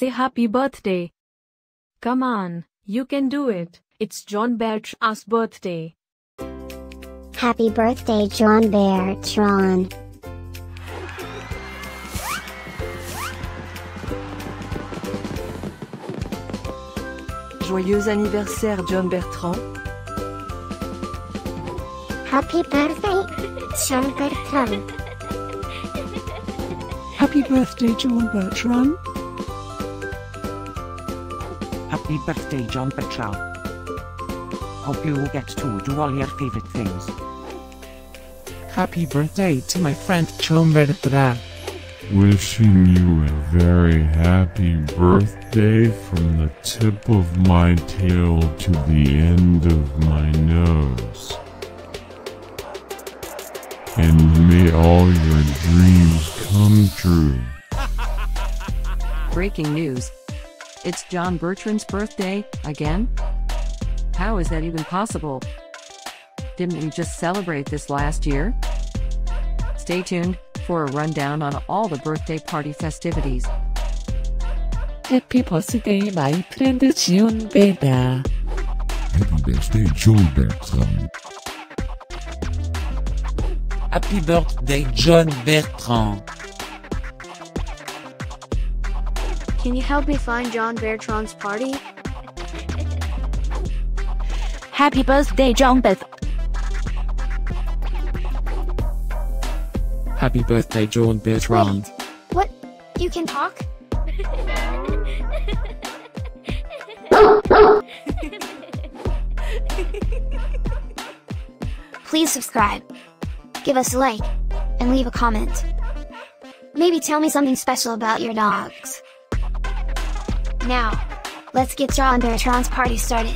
say happy birthday. Come on, you can do it. It's John Bertrand's birthday. Happy birthday, John Bertrand. Joyeux anniversaire John Bertrand. Happy birthday, John Bertrand. Happy birthday, John Bertrand. Happy birthday, John Bertrand. Hope you will get to do all your favorite things. Happy birthday to my friend John Bertrand. Wishing you a very happy birthday from the tip of my tail to the end of my nose. And may all your dreams come true. Breaking news. It's John Bertrand's birthday, again? How is that even possible? Didn't we just celebrate this last year? Stay tuned for a rundown on all the birthday party festivities. Happy birthday, my friend John Bertrand. Happy birthday, John Bertrand. Happy birthday, John Bertrand. Can you help me find John Bertrand's party? Happy birthday, John Beth. Happy birthday, John Bertrand. Wait, what? You can talk? Please subscribe, give us a like, and leave a comment. Maybe tell me something special about your dogs. Now, let's get John Bertrand's party started.